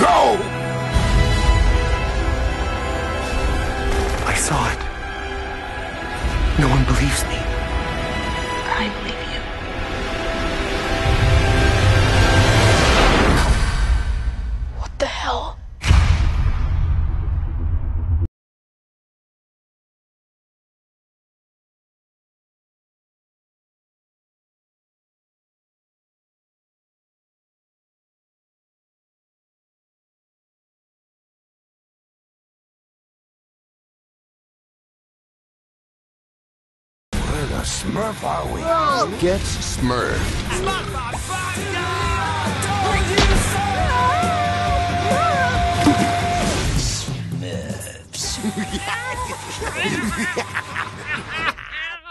Go! I saw it. No one believes me. Smurf are we? Get Smurfed.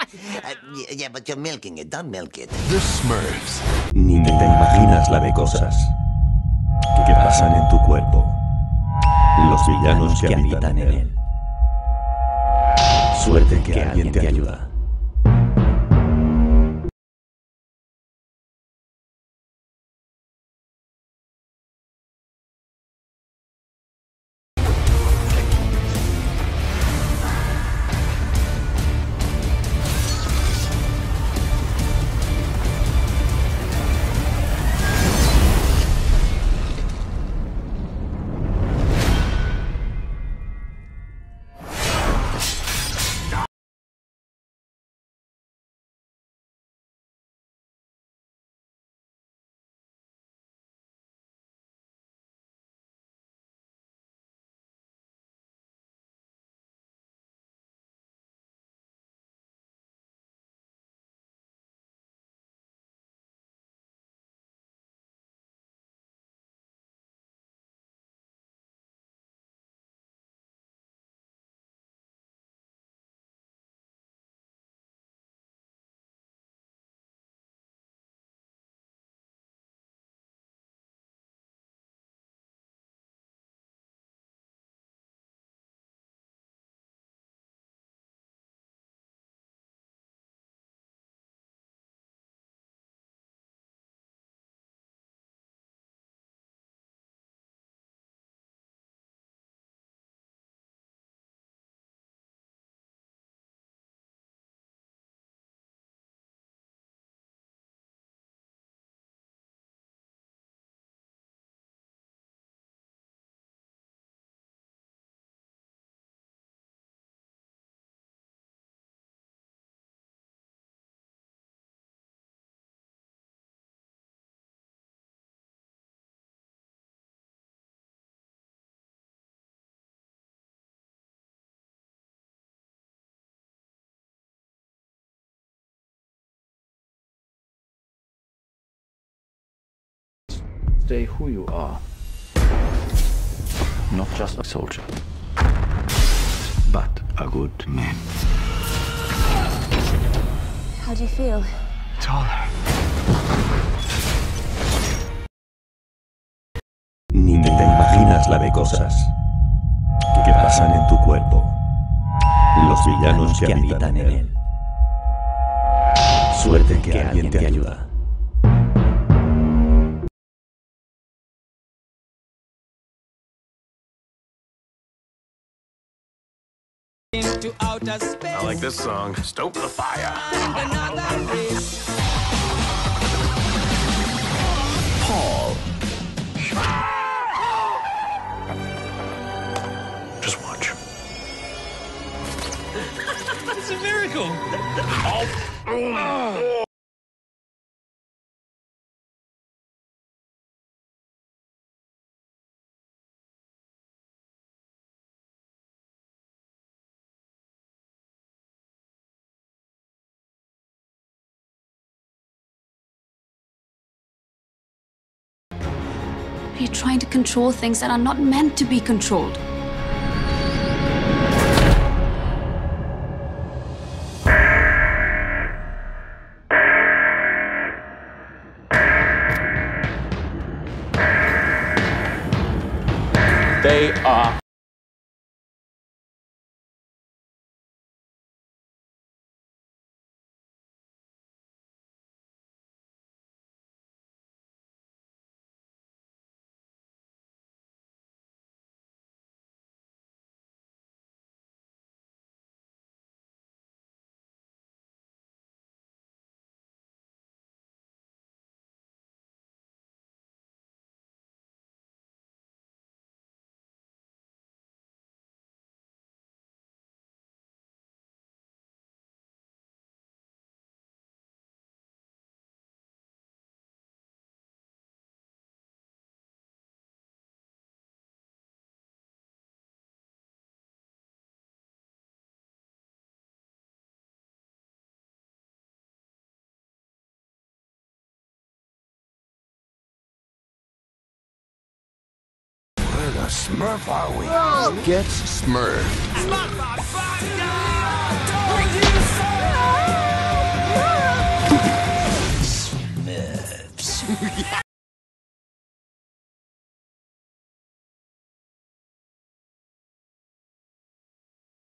Uh, y- yeah, but you're milking it. Don't milk it. The Smurfs. Ni te imaginas la de cosas que pasan en tu cuerpo. Los villanos que habitan en él. Suerte que alguien te ayuda. Stay who you are. Not just a soldier, but a good man. How do you feel? Taller. Ni te imaginas la de cosas que pasan en tu cuerpo. Los villanos que habitan en él. Suerte que alguien te ayuda. I like this song. Stoke the fire. Paul. Just watch. It's a miracle. You're trying to control things that are not meant to be controlled. They are Smurf are we? Gets Smurfed.